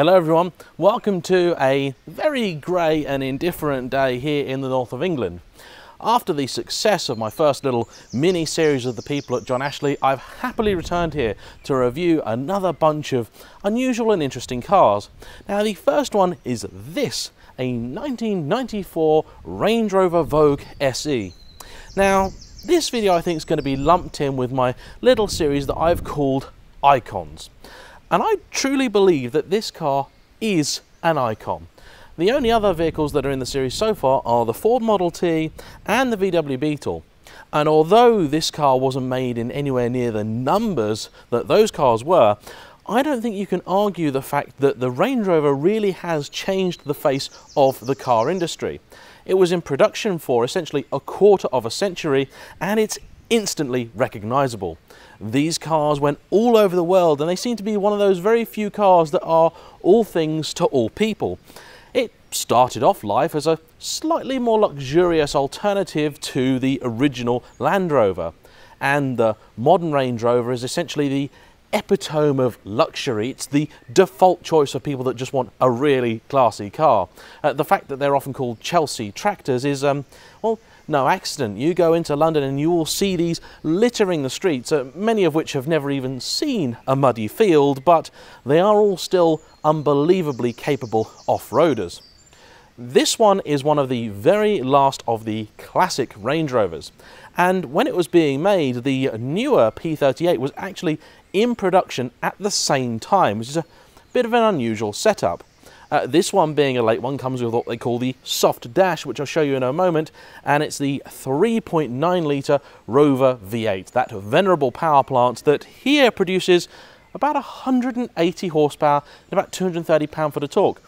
Hello everyone, welcome to a very grey and indifferent day here in the north of England. After the success of my first little mini series of the people at John Ashley, I've happily returned here to review another bunch of unusual and interesting cars. Now the first one is this, a 1994 Range Rover Vogue SE. Now this video I think is going to be lumped in with my little series that I've called Icons. And I truly believe that this car is an icon. The only other vehicles that are in the series so far are the Ford Model T and the VW Beetle. And although this car wasn't made in anywhere near the numbers that those cars were, I don't think you can argue the fact that the Range Rover really has changed the face of the car industry. It was in production for essentially a quarter of a century and it's instantly recognizable. These cars went all over the world and they seem to be one of those very few cars that are all things to all people. It started off life as a slightly more luxurious alternative to the original Land Rover. And the modern Range Rover is essentially the epitome of luxury. It's the default choice for people that just want a really classy car. Uh, the fact that they're often called Chelsea tractors is, um, well, no accident. You go into London and you will see these littering the streets, uh, many of which have never even seen a muddy field, but they are all still unbelievably capable off-roaders. This one is one of the very last of the classic Range Rovers. And when it was being made, the newer P38 was actually in production at the same time, which is a bit of an unusual setup. Uh, this one being a late one comes with what they call the soft dash, which I'll show you in a moment, and it's the 3.9 litre Rover V8, that venerable power plant that here produces about 180 horsepower and about 230 pound-foot of torque.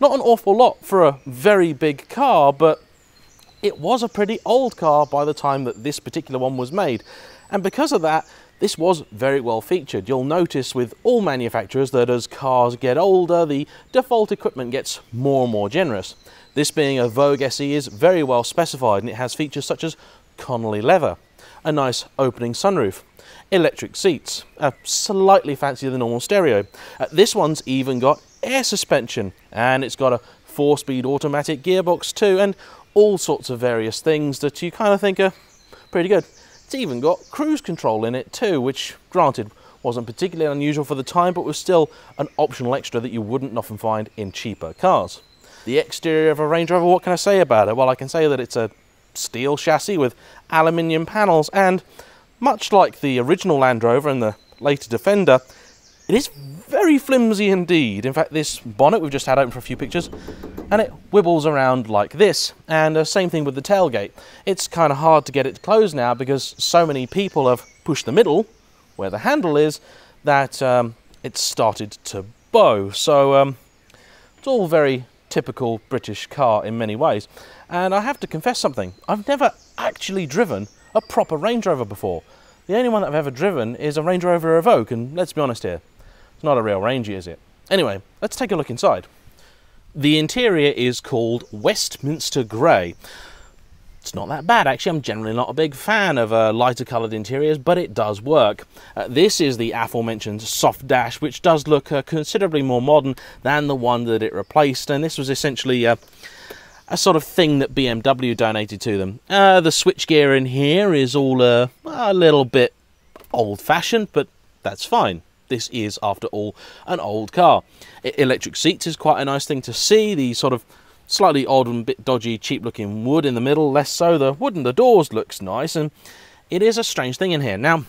Not an awful lot for a very big car, but it was a pretty old car by the time that this particular one was made. And because of that, this was very well featured. You'll notice with all manufacturers that as cars get older, the default equipment gets more and more generous. This being a Vogue SE is very well specified and it has features such as Connolly leather, a nice opening sunroof, electric seats, a slightly fancier than normal stereo. Uh, this one's even got air suspension and it's got a four-speed automatic gearbox too and all sorts of various things that you kind of think are pretty good. It's even got cruise control in it too, which granted wasn't particularly unusual for the time, but was still an optional extra that you wouldn't often find in cheaper cars. The exterior of a Range Rover, what can I say about it? Well, I can say that it's a steel chassis with aluminium panels and much like the original Land Rover and the later Defender, it is very flimsy indeed. In fact, this bonnet we've just had open for a few pictures, and it wibbles around like this. And uh, same thing with the tailgate. It's kind of hard to get it closed now because so many people have pushed the middle, where the handle is, that um, it's started to bow. So um, it's all very typical British car in many ways. And I have to confess something. I've never actually driven a proper Range Rover before. The only one that I've ever driven is a Range Rover Evoque, and let's be honest here, it's not a real Rangy, is it? Anyway, let's take a look inside. The interior is called Westminster Grey. It's not that bad, actually. I'm generally not a big fan of uh, lighter coloured interiors, but it does work. Uh, this is the aforementioned soft dash, which does look uh, considerably more modern than the one that it replaced, and this was essentially uh, a sort of thing that BMW donated to them. Uh, the switchgear in here is all uh, a little bit old-fashioned, but that's fine. This is, after all, an old car. Electric seats is quite a nice thing to see. The sort of slightly odd and bit dodgy, cheap-looking wood in the middle, less so. The wood in the doors looks nice, and it is a strange thing in here. Now,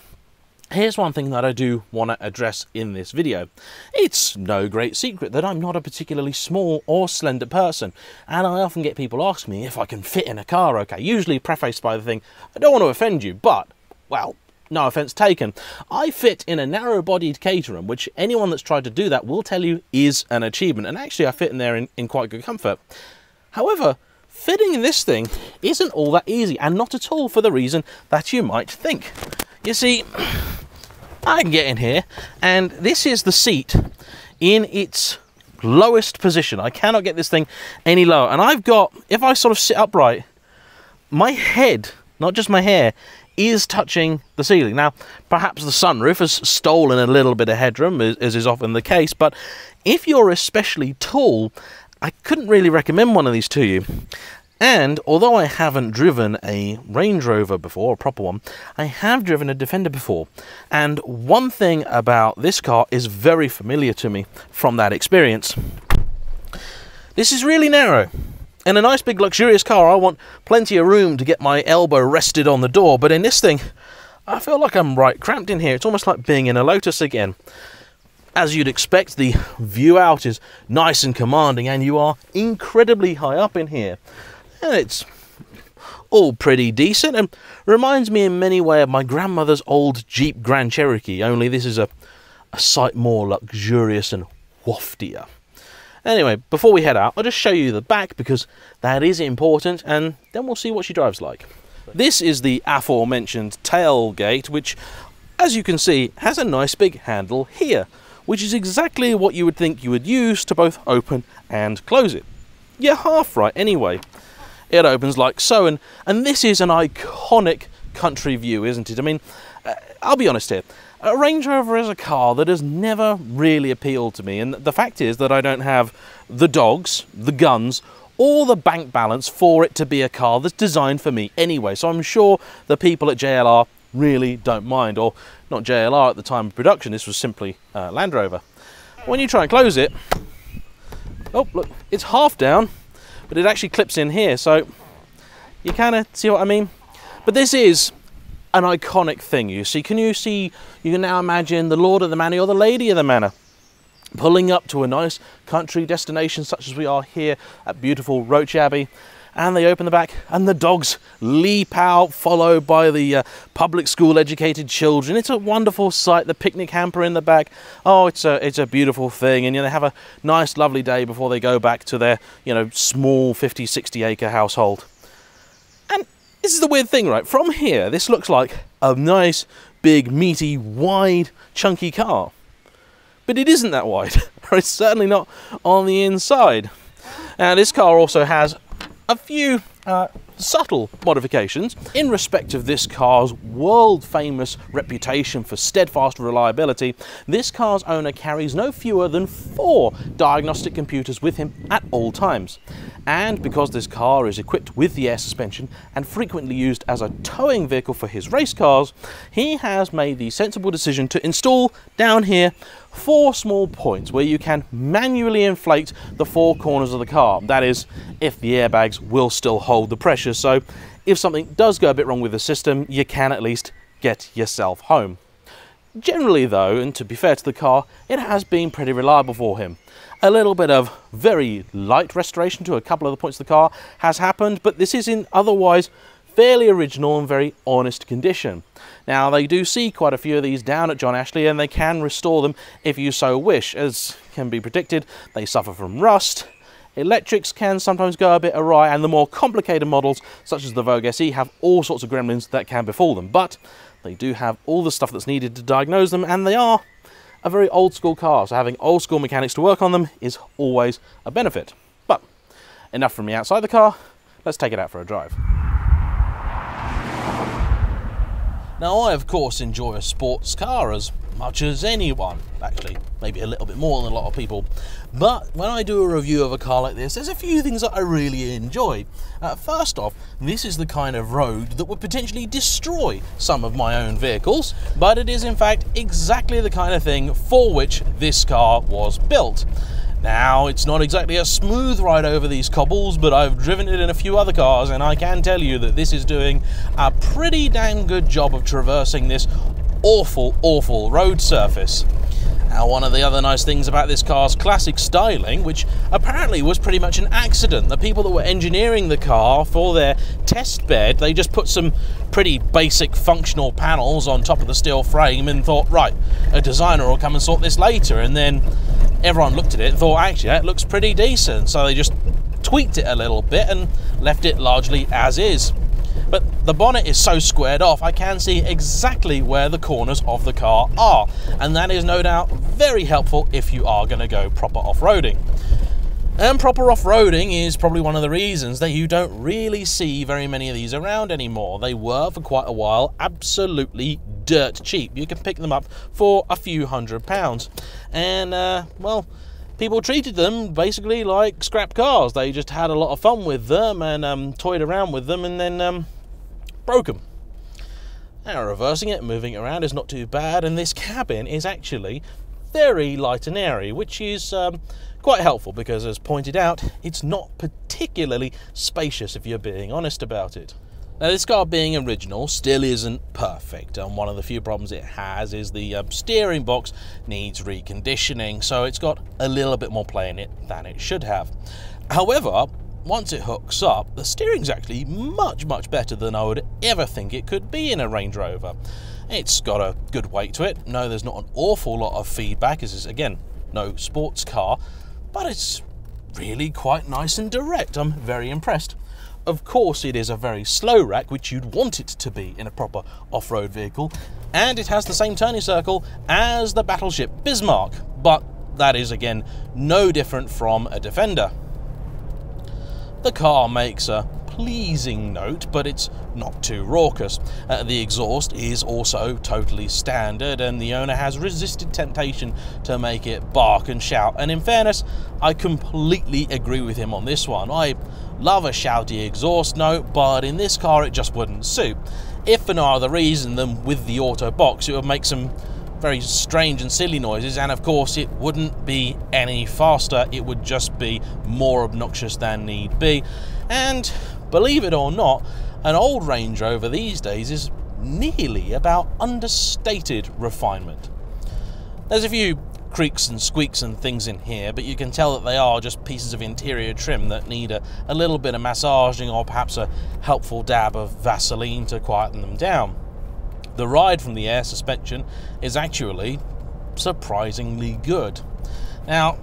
Here's one thing that I do want to address in this video. It's no great secret that I'm not a particularly small or slender person, and I often get people ask me if I can fit in a car okay, usually prefaced by the thing, I don't want to offend you, but, well, no offence taken. I fit in a narrow-bodied Caterham, which anyone that's tried to do that will tell you is an achievement. And actually, I fit in there in, in quite good comfort. However, fitting in this thing isn't all that easy, and not at all for the reason that you might think. You see, I can get in here, and this is the seat in its lowest position. I cannot get this thing any lower. And I've got, if I sort of sit upright, my head, not just my hair, is touching the ceiling. Now, perhaps the sunroof has stolen a little bit of headroom, as is often the case, but if you're especially tall, I couldn't really recommend one of these to you. And although I haven't driven a Range Rover before, a proper one, I have driven a Defender before. And one thing about this car is very familiar to me from that experience. This is really narrow. In a nice big luxurious car, I want plenty of room to get my elbow rested on the door, but in this thing, I feel like I'm right cramped in here. It's almost like being in a Lotus again. As you'd expect, the view out is nice and commanding, and you are incredibly high up in here and it's all pretty decent and reminds me in many ways of my grandmother's old Jeep Grand Cherokee, only this is a, a sight more luxurious and waftier. Anyway, before we head out, I'll just show you the back because that is important and then we'll see what she drives like. This is the aforementioned tailgate, which, as you can see, has a nice big handle here, which is exactly what you would think you would use to both open and close it. You're half right anyway it opens like so. And, and this is an iconic country view, isn't it? I mean, uh, I'll be honest here. A Range Rover is a car that has never really appealed to me. And the fact is that I don't have the dogs, the guns, or the bank balance for it to be a car that's designed for me anyway. So I'm sure the people at JLR really don't mind, or not JLR at the time of production, this was simply uh, Land Rover. When you try and close it, oh look, it's half down, but it actually clips in here so you kind of see what I mean but this is an iconic thing you see. Can you see you can now imagine the lord of the manor or the lady of the manor pulling up to a nice country destination such as we are here at beautiful Roche Abbey. And they open the back and the dogs leap out followed by the uh, public school educated children. It's a wonderful sight the picnic hamper in the back. Oh it's a it's a beautiful thing and you know, they have a nice lovely day before they go back to their you know small 50 60 acre household this is the weird thing right? From here this looks like a nice big meaty wide chunky car. But it isn't that wide. It's certainly not on the inside. Now this car also has a few uh, subtle modifications in respect of this car's world famous reputation for steadfast reliability. This car's owner carries no fewer than four diagnostic computers with him at all times. And because this car is equipped with the air suspension and frequently used as a towing vehicle for his race cars he has made the sensible decision to install down here four small points where you can manually inflate the four corners of the car. That is, if the airbags will still hold the pressure. So if something does go a bit wrong with the system, you can at least get yourself home. Generally though, and to be fair to the car, it has been pretty reliable for him. A little bit of very light restoration to a couple of the points of the car has happened, but this is in otherwise fairly original and very honest condition. Now, they do see quite a few of these down at John Ashley and they can restore them if you so wish. As can be predicted, they suffer from rust, Electrics can sometimes go a bit awry, and the more complicated models, such as the Vogue SE, have all sorts of gremlins that can befall them. But they do have all the stuff that's needed to diagnose them, and they are a very old school car, so having old school mechanics to work on them is always a benefit. But enough from me outside the car, let's take it out for a drive. Now, I of course enjoy a sports car as much as anyone, actually, maybe a little bit more than a lot of people. But when I do a review of a car like this, there's a few things that I really enjoy. Uh, first off, this is the kind of road that would potentially destroy some of my own vehicles, but it is in fact exactly the kind of thing for which this car was built. Now, it's not exactly a smooth ride over these cobbles, but I've driven it in a few other cars, and I can tell you that this is doing a pretty damn good job of traversing this awful, awful road surface. Now, one of the other nice things about this car's classic styling, which apparently was pretty much an accident, the people that were engineering the car for their test bed, they just put some pretty basic functional panels on top of the steel frame and thought, right, a designer will come and sort this later. And then everyone looked at it and thought, actually, that looks pretty decent. So they just tweaked it a little bit and left it largely as is. But the bonnet is so squared off, I can see exactly where the corners of the car are. And that is no doubt very helpful if you are going to go proper off-roading. And proper off-roading is probably one of the reasons that you don't really see very many of these around anymore. They were, for quite a while, absolutely dirt cheap. You can pick them up for a few hundred pounds. And, uh, well, people treated them basically like scrap cars. They just had a lot of fun with them and um, toyed around with them and then um, broke them. Now reversing it, moving it around is not too bad, and this cabin is actually very light and airy, which is um, quite helpful because, as pointed out, it's not particularly spacious if you're being honest about it. Now, this car being original still isn't perfect, and one of the few problems it has is the um, steering box needs reconditioning, so it's got a little bit more play in it than it should have. However, once it hooks up, the steering's actually much, much better than I would ever think it could be in a Range Rover. It's got a good weight to it. No, there's not an awful lot of feedback, as is, again, no sports car, but it's really quite nice and direct. I'm very impressed. Of course, it is a very slow rack, which you'd want it to be in a proper off-road vehicle, and it has the same turning circle as the battleship Bismarck, but that is, again, no different from a Defender. The car makes a pleasing note, but it's not too raucous. Uh, the exhaust is also totally standard, and the owner has resisted temptation to make it bark and shout. And in fairness, I completely agree with him on this one. I love a shouty exhaust note, but in this car it just wouldn't suit. If for no other reason than with the auto box, it would make some very strange and silly noises, and of course, it wouldn't be any faster, it would just be more obnoxious than need be. And believe it or not, an old Range Rover these days is nearly about understated refinement. There's a few creaks and squeaks and things in here, but you can tell that they are just pieces of interior trim that need a, a little bit of massaging or perhaps a helpful dab of Vaseline to quieten them down. The ride from the air suspension is actually surprisingly good. Now,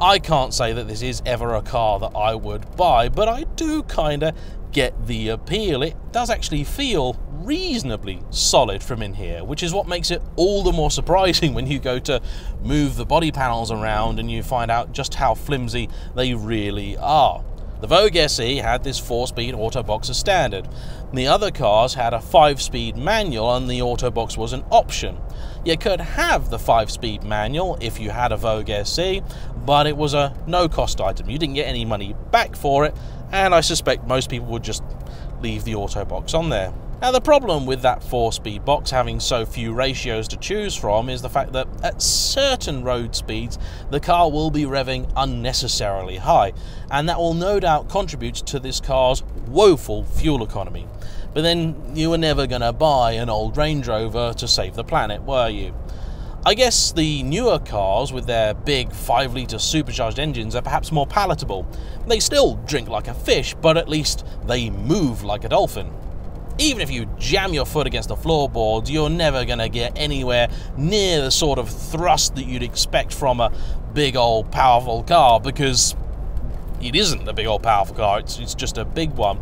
I can't say that this is ever a car that I would buy, but I do kind of get the appeal. It does actually feel reasonably solid from in here, which is what makes it all the more surprising when you go to move the body panels around and you find out just how flimsy they really are. The Vogue SE had this 4-speed autobox as standard. The other cars had a 5-speed manual and the autobox was an option. You could have the 5-speed manual if you had a Vogue SE, but it was a no-cost item. You didn't get any money back for it, and I suspect most people would just leave the auto box on there. Now the problem with that 4-speed box having so few ratios to choose from is the fact that at certain road speeds the car will be revving unnecessarily high and that will no doubt contribute to this car's woeful fuel economy. But then you were never going to buy an old Range Rover to save the planet, were you? I guess the newer cars with their big 5 litre supercharged engines are perhaps more palatable. They still drink like a fish, but at least they move like a dolphin. Even if you jam your foot against the floorboards, you're never going to get anywhere near the sort of thrust that you'd expect from a big old powerful car because it isn't a big old powerful car, it's, it's just a big one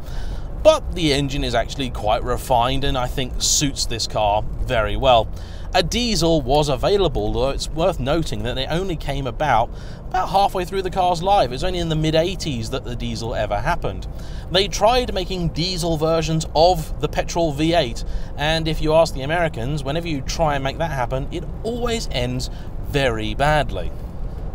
but the engine is actually quite refined and I think suits this car very well. A diesel was available, though it's worth noting that it only came about about halfway through the car's life. It was only in the mid 80s that the diesel ever happened. They tried making diesel versions of the petrol V8, and if you ask the Americans, whenever you try and make that happen, it always ends very badly.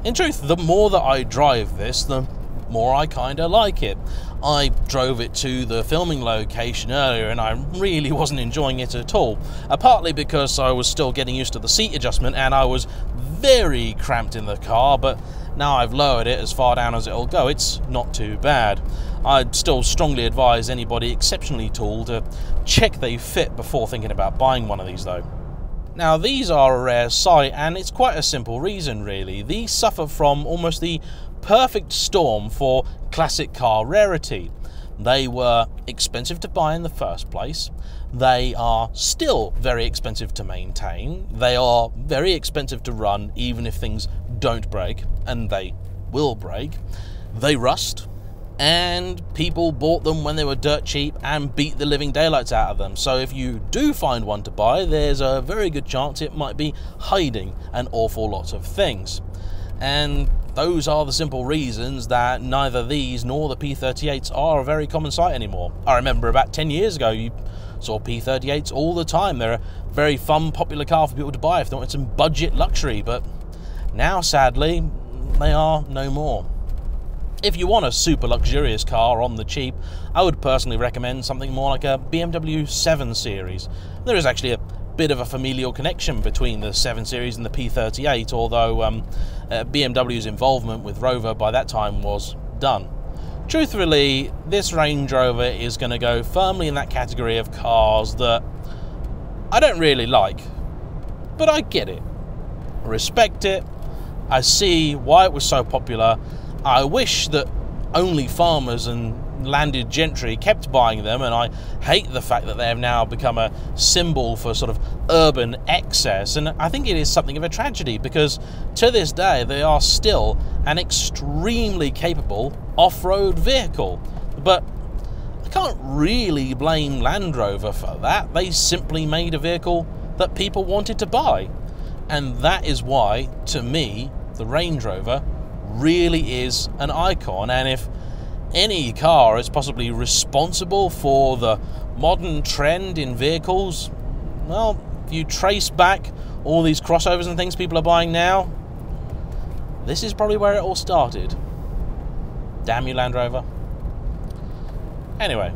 In truth, the more that I drive this, the more I kinda like it. I drove it to the filming location earlier and I really wasn't enjoying it at all. Uh, partly because I was still getting used to the seat adjustment and I was very cramped in the car, but now I've lowered it as far down as it'll go, it's not too bad. I'd still strongly advise anybody exceptionally tall to check they fit before thinking about buying one of these though. Now, these are a rare sight, and it's quite a simple reason, really. These suffer from almost the perfect storm for classic car rarity. They were expensive to buy in the first place. They are still very expensive to maintain. They are very expensive to run, even if things don't break, and they will break. They rust, and people bought them when they were dirt cheap and beat the living daylights out of them. So if you do find one to buy, there's a very good chance it might be hiding an awful lot of things. And those are the simple reasons that neither these nor the P38s are a very common sight anymore. I remember about 10 years ago, you saw P38s all the time. They're a very fun, popular car for people to buy if they wanted some budget luxury, but now, sadly, they are no more. If you want a super luxurious car on the cheap, I would personally recommend something more like a BMW 7 Series. There is actually a bit of a familial connection between the 7 Series and the P38, although um, uh, BMW's involvement with Rover by that time was done. Truthfully, this Range Rover is going to go firmly in that category of cars that I don't really like, but I get it. I respect it. I see why it was so popular. I wish that only farmers and landed gentry kept buying them, and I hate the fact that they have now become a symbol for sort of urban excess. And I think it is something of a tragedy because to this day they are still an extremely capable off road vehicle. But I can't really blame Land Rover for that. They simply made a vehicle that people wanted to buy. And that is why, to me, the Range Rover really is an icon. And if any car is possibly responsible for the modern trend in vehicles, well, if you trace back all these crossovers and things people are buying now, this is probably where it all started. Damn you, Land Rover. Anyway,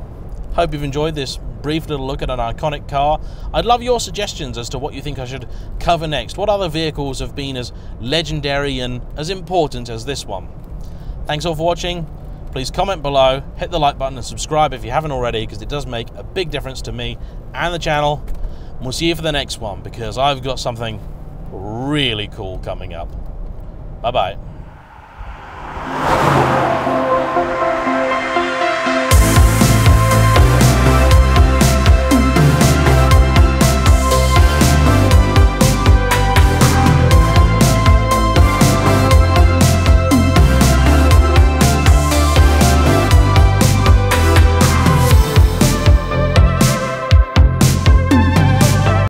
hope you've enjoyed this brief little look at an iconic car. I'd love your suggestions as to what you think I should cover next. What other vehicles have been as legendary and as important as this one? Thanks all for watching. Please comment below, hit the like button and subscribe if you haven't already because it does make a big difference to me and the channel. And we'll see you for the next one because I've got something really cool coming up. Bye-bye.